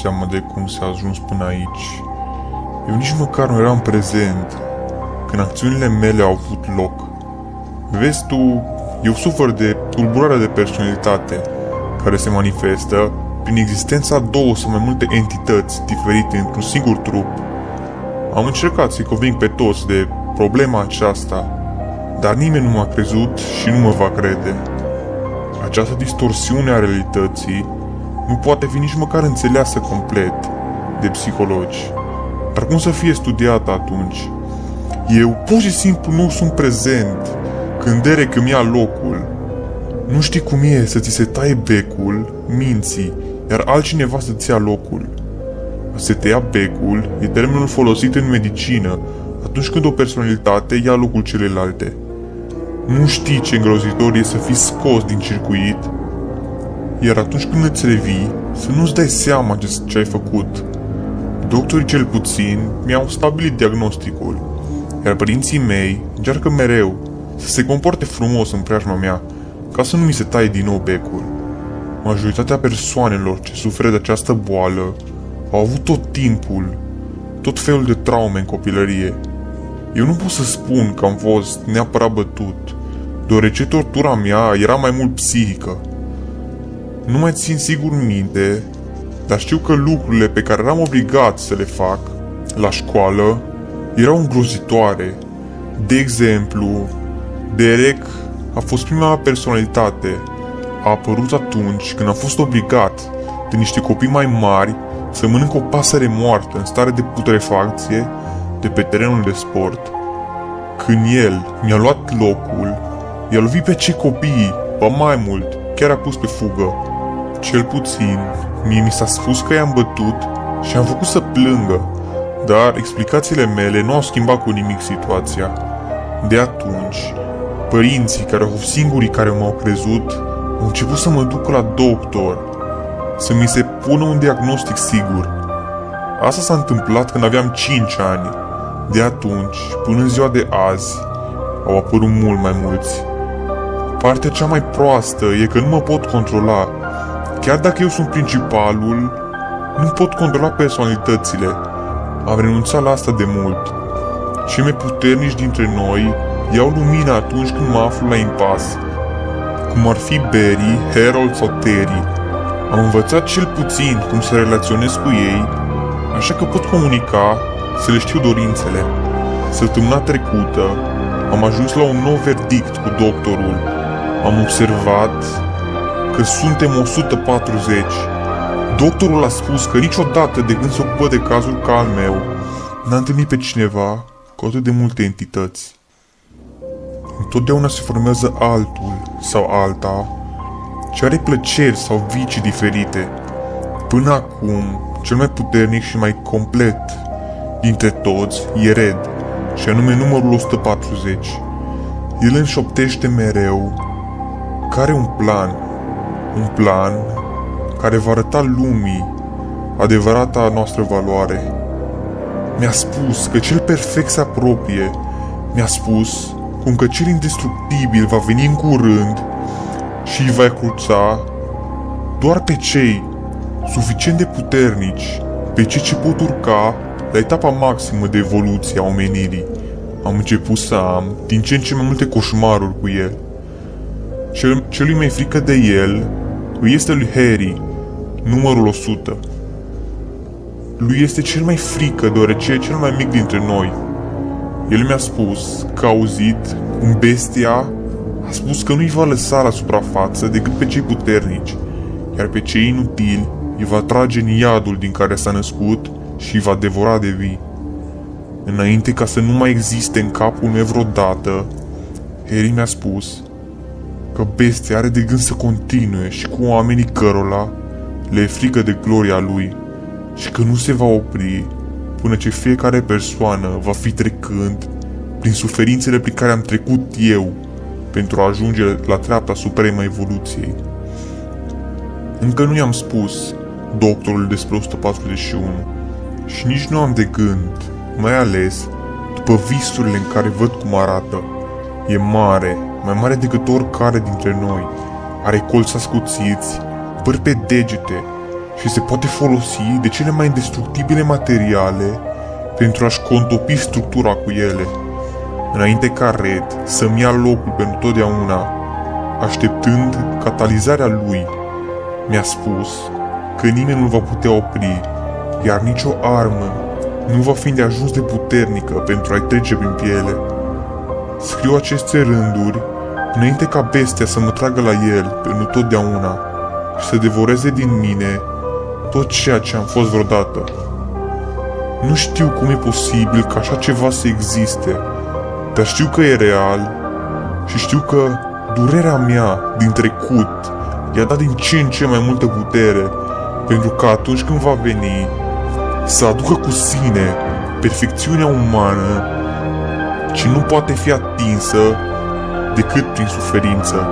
seama de cum s-a ajuns până aici. Eu nici măcar nu eram prezent când acțiunile mele au avut loc. Vezi tu, eu sufăr de tulburare de personalitate care se manifestă prin existența a două sau mai multe entități diferite într-un singur trup. Am încercat să-i conving pe toți de problema aceasta, dar nimeni nu m-a crezut și nu mă va crede. Această distorsiune a realității nu poate fi nici măcar înțeleasă complet de psihologi. Dar cum să fie studiată atunci? Eu pur și simplu nu sunt prezent când Derek îmi ia locul. Nu știi cum e să ți se taie becul, minții, iar altcineva să-ți ia locul. A se tăia becul e termenul folosit în medicină atunci când o personalitate ia locul celelalte. Nu știi ce îngrozitor e să fii scos din circuit, iar atunci când îți revii, să nu-ți dai seama ce ai făcut. Doctorii cel puțin mi-au stabilit diagnosticul, iar părinții mei încearcă mereu să se comporte frumos în preajma mea, ca să nu mi se taie din nou becul. Majoritatea persoanelor ce suferă de această boală au avut tot timpul, tot felul de traume în copilărie. Eu nu pot să spun că am fost neapărat bătut, deoarece tortura mea era mai mult psihică. Nu mai țin sigur minte, dar știu că lucrurile pe care eram obligat să le fac la școală erau îngrozitoare. De exemplu, Derek a fost prima personalitate. A apărut atunci când a fost obligat de niște copii mai mari să mănâncă o pasăre moartă în stare de putrefacție de pe terenul de sport. Când el mi-a luat locul, i-a lovit pe cei copii, ba mai mult, chiar a pus pe fugă. Cel puțin, mie mi s-a spus că i-am bătut și am făcut să plângă, dar explicațiile mele nu au schimbat cu nimic situația. De atunci, părinții care au fost singurii care m-au crezut, au început să mă duc la doctor, să mi se pună un diagnostic sigur. Asta s-a întâmplat când aveam 5 ani. De atunci, până în ziua de azi, au apărut mult mai mulți. Partea cea mai proastă e că nu mă pot controla. Chiar dacă eu sunt principalul, nu pot controla personalitățile. Am renunțat la asta de mult. Cei mai puternici dintre noi iau lumina atunci când mă aflu la impas. Cum ar fi Barry, Harold sau Terry. Am învățat cel puțin cum să relaționez cu ei, așa că pot comunica, să le știu dorințele. Săptămâna trecută am ajuns la un nou verdict cu doctorul. Am observat că suntem 140. Doctorul a spus că niciodată de când se ocupă de cazul ca al meu, n-a întâlnit pe cineva cu atât de multe entități. Întotdeauna se formează altul sau alta ce are plăceri sau vicii diferite. Până acum, cel mai puternic și mai complet dintre toți e Red, și anume numărul 140. El înșoptește mereu că are un plan, un plan care va arăta lumii adevărata noastră valoare. Mi-a spus că cel perfect se apropie, mi-a spus cum că cel indestructibil va veni în curând și îi va cruța doar pe cei suficient de puternici, pe cei ce pot urca la etapa maximă de evoluție a omenirii. Am început să am din ce în ce mai multe coșmaruri cu el. Cel, celui mai frică de el îi este lui Harry, numărul 100. Lui este cel mai frică deoarece e cel mai mic dintre noi. El mi-a spus că a auzit cum bestia a spus că nu-i va lăsa la suprafață decât pe cei puternici, iar pe cei inutili îi va trage în iadul din care s-a născut și îi va devora de vii. Înainte ca să nu mai existe în capul meu vreodată, Harry mi-a spus că bestia are de gând să continue și cu oamenii cărora le e frică de gloria lui și că nu se va opri până ce fiecare persoană va fi trecând prin suferințele prin care am trecut eu pentru a ajunge la treapta supremă evoluției. Încă nu i-am spus doctorul despre 141 și nici nu am de gând, mai ales după visurile în care văd cum arată. E mare, mai mare decât oricare dintre noi. Are colți ascuțiți, păr pe degete și se poate folosi de cele mai indestructibile materiale pentru a-și contopi structura cu ele, înainte ca Red să-mi ia locul pentru totdeauna, așteptând catalizarea lui. Mi-a spus că nimeni nu va putea opri, iar nicio armă nu va fi de ajuns de puternică pentru a-i trece prin piele. Scriu aceste rânduri înainte ca bestia să mă tragă la el pentru totdeauna și să devoreze din mine tot ceea ce am fost vreodată. Nu știu cum e posibil ca așa ceva să existe, dar știu că e real și știu că durerea mea din trecut i-a dat din ce în ce mai multă putere, pentru că atunci când va veni, să aducă cu sine perfecțiunea umană ce nu poate fi atinsă decât prin suferință.